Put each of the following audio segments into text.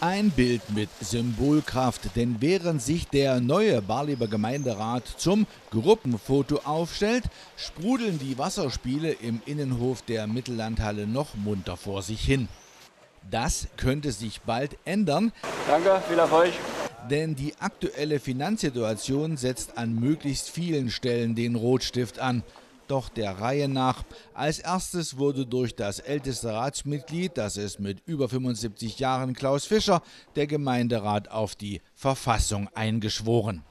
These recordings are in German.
Ein Bild mit Symbolkraft, denn während sich der neue Barleber Gemeinderat zum Gruppenfoto aufstellt, sprudeln die Wasserspiele im Innenhof der Mittellandhalle noch munter vor sich hin. Das könnte sich bald ändern. Danke, viel Erfolg. Denn die aktuelle Finanzsituation setzt an möglichst vielen Stellen den Rotstift an. Doch der Reihe nach. Als erstes wurde durch das älteste Ratsmitglied, das ist mit über 75 Jahren Klaus Fischer, der Gemeinderat auf die Verfassung eingeschworen.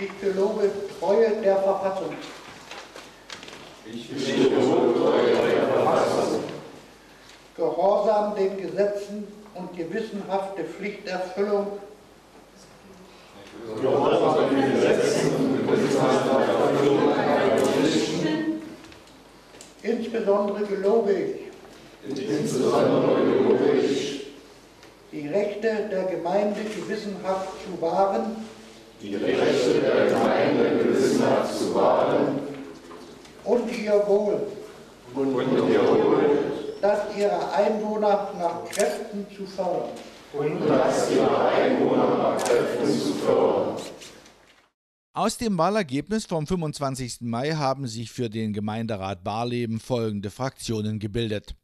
Ich gelobe Treue der Verfassung. Ich gelobe Treue der Verfassung. Gehorsam den Gesetzen und gewissenhafte Pflichterfüllung. Gehorsam den Gesetzen und gewissenhafte Erfüllung meiner Pflichten. Insbesondere gelobe ich. Insbesondere gelobe ich. Die Rechte der Gemeinde gewissenhaft zu wahren. Die Rechte der Gemeinde gewissenhaft zu wahren. Und ihr Wohl. Und ihr Wohl. Das ihrer Einwohner nach Kräften zu fördern. Und das ihre Einwohner nach Kräften zu fördern. Aus dem Wahlergebnis vom 25. Mai haben sich für den Gemeinderat Barleben folgende Fraktionen gebildet.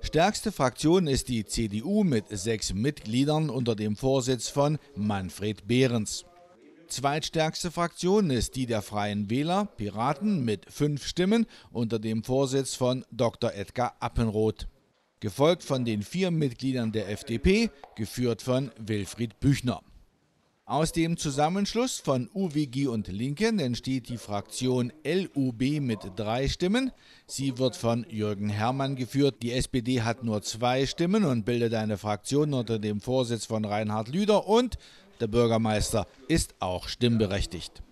Stärkste Fraktion ist die CDU mit sechs Mitgliedern unter dem Vorsitz von Manfred Behrens. Zweitstärkste Fraktion ist die der Freien Wähler, Piraten, mit fünf Stimmen unter dem Vorsitz von Dr. Edgar Appenroth. Gefolgt von den vier Mitgliedern der FDP, geführt von Wilfried Büchner. Aus dem Zusammenschluss von UWG und Linken entsteht die Fraktion LUB mit drei Stimmen. Sie wird von Jürgen Herrmann geführt. Die SPD hat nur zwei Stimmen und bildet eine Fraktion unter dem Vorsitz von Reinhard Lüder und der Bürgermeister ist auch stimmberechtigt.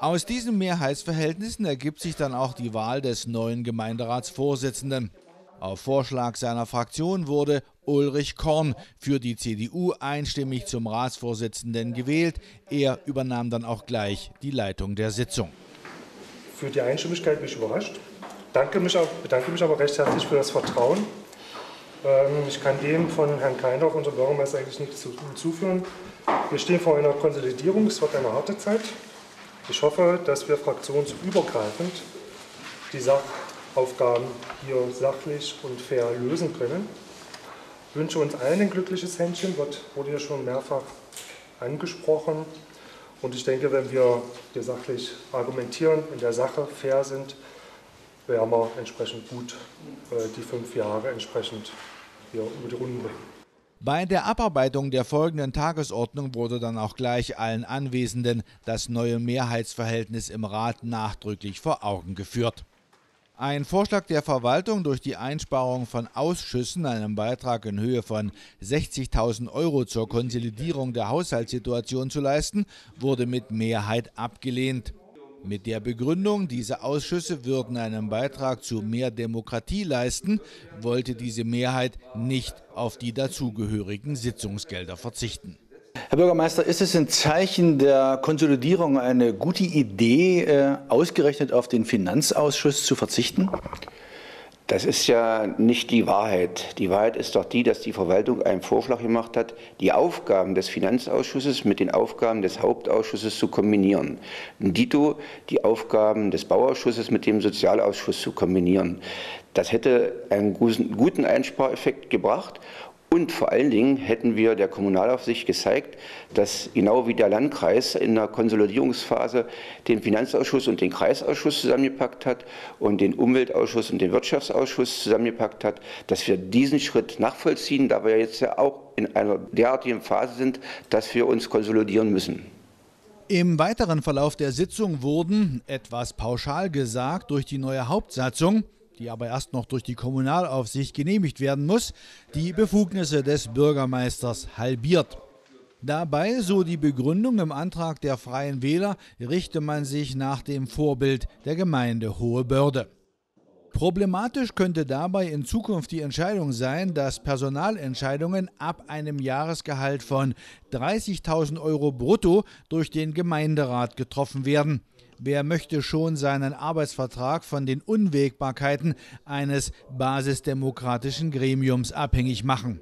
Aus diesen Mehrheitsverhältnissen ergibt sich dann auch die Wahl des neuen Gemeinderatsvorsitzenden. Auf Vorschlag seiner Fraktion wurde Ulrich Korn für die CDU einstimmig zum Ratsvorsitzenden gewählt. Er übernahm dann auch gleich die Leitung der Sitzung. Für die Einstimmigkeit bin ich überrascht. Danke mich bedanke mich aber recht herzlich für das Vertrauen. Ähm, ich kann dem von Herrn Keindorf, unserem Bürgermeister, eigentlich nichts hinzufügen. Wir stehen vor einer Konsolidierung. Es wird eine harte Zeit. Ich hoffe, dass wir fraktionsübergreifend die Sachaufgaben hier sachlich und fair lösen können. Ich wünsche uns allen ein glückliches Händchen, wird, wurde ja schon mehrfach angesprochen. Und ich denke, wenn wir hier sachlich argumentieren, in der Sache fair sind, werden wir entsprechend gut äh, die fünf Jahre entsprechend hier über die Runden bringen. Bei der Abarbeitung der folgenden Tagesordnung wurde dann auch gleich allen Anwesenden das neue Mehrheitsverhältnis im Rat nachdrücklich vor Augen geführt. Ein Vorschlag der Verwaltung durch die Einsparung von Ausschüssen, einem Beitrag in Höhe von 60.000 Euro zur Konsolidierung der Haushaltssituation zu leisten, wurde mit Mehrheit abgelehnt. Mit der Begründung, diese Ausschüsse würden einen Beitrag zu mehr Demokratie leisten, wollte diese Mehrheit nicht auf die dazugehörigen Sitzungsgelder verzichten. Herr Bürgermeister, ist es ein Zeichen der Konsolidierung eine gute Idee, äh, ausgerechnet auf den Finanzausschuss zu verzichten? Das ist ja nicht die Wahrheit. Die Wahrheit ist doch die, dass die Verwaltung einen Vorschlag gemacht hat, die Aufgaben des Finanzausschusses mit den Aufgaben des Hauptausschusses zu kombinieren. Und dito die Aufgaben des Bauausschusses mit dem Sozialausschuss zu kombinieren. Das hätte einen guten Einspareffekt gebracht und vor allen Dingen hätten wir der Kommunalaufsicht gezeigt, dass genau wie der Landkreis in der Konsolidierungsphase den Finanzausschuss und den Kreisausschuss zusammengepackt hat und den Umweltausschuss und den Wirtschaftsausschuss zusammengepackt hat, dass wir diesen Schritt nachvollziehen, da wir jetzt ja auch in einer derartigen Phase sind, dass wir uns konsolidieren müssen. Im weiteren Verlauf der Sitzung wurden, etwas pauschal gesagt, durch die neue Hauptsatzung die aber erst noch durch die Kommunalaufsicht genehmigt werden muss, die Befugnisse des Bürgermeisters halbiert. Dabei, so die Begründung im Antrag der Freien Wähler, richte man sich nach dem Vorbild der Gemeinde Hohe Börde. Problematisch könnte dabei in Zukunft die Entscheidung sein, dass Personalentscheidungen ab einem Jahresgehalt von 30.000 Euro brutto durch den Gemeinderat getroffen werden. Wer möchte schon seinen Arbeitsvertrag von den Unwägbarkeiten eines basisdemokratischen Gremiums abhängig machen?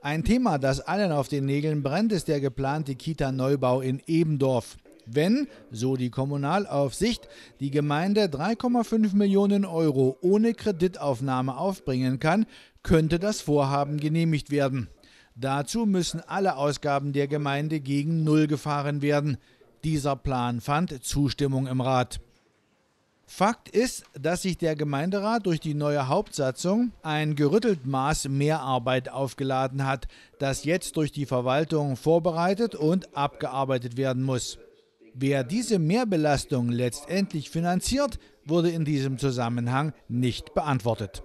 Ein Thema, das allen auf den Nägeln brennt, ist der geplante Kita-Neubau in Ebendorf. Wenn, so die Kommunalaufsicht, die Gemeinde 3,5 Millionen Euro ohne Kreditaufnahme aufbringen kann, könnte das Vorhaben genehmigt werden. Dazu müssen alle Ausgaben der Gemeinde gegen Null gefahren werden. Dieser Plan fand Zustimmung im Rat. Fakt ist, dass sich der Gemeinderat durch die neue Hauptsatzung ein gerüttelt Maß Mehrarbeit aufgeladen hat, das jetzt durch die Verwaltung vorbereitet und abgearbeitet werden muss. Wer diese Mehrbelastung letztendlich finanziert, wurde in diesem Zusammenhang nicht beantwortet.